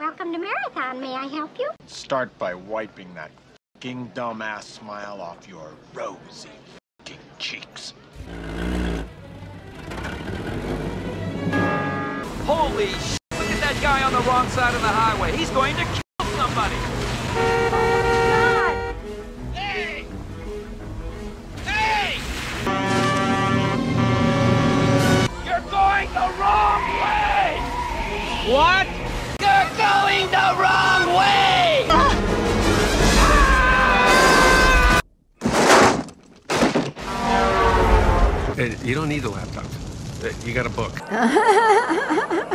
Welcome to Marathon. May I help you? Start by wiping that fucking dumbass smile off your rosy fucking cheeks. Holy sh! Look at that guy on the wrong side of the highway. He's going to kill somebody. Hey! Hey! You're going the wrong way! What? You don't need the laptop. You got a book.